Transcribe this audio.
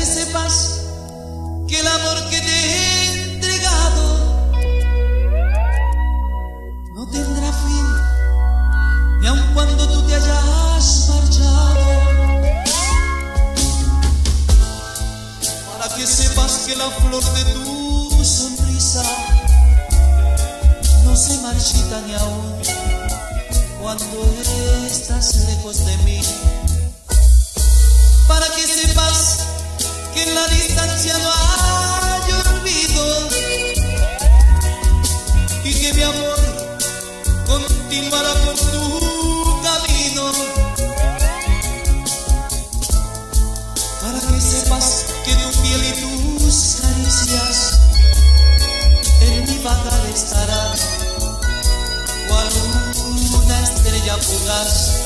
que sepas que el amor que te he entregado no tendrá fin, ni aun cuando tú te hayas marchado. Para que sepas que la flor de tu sonrisa no se marchita ni aún cuando estás lejos de mí. Distancia no hay olvido y que mi amor continuará por tu camino. Para que sepas que tu piel y tus caricias en mi vagar estarán cual una estrella fugaz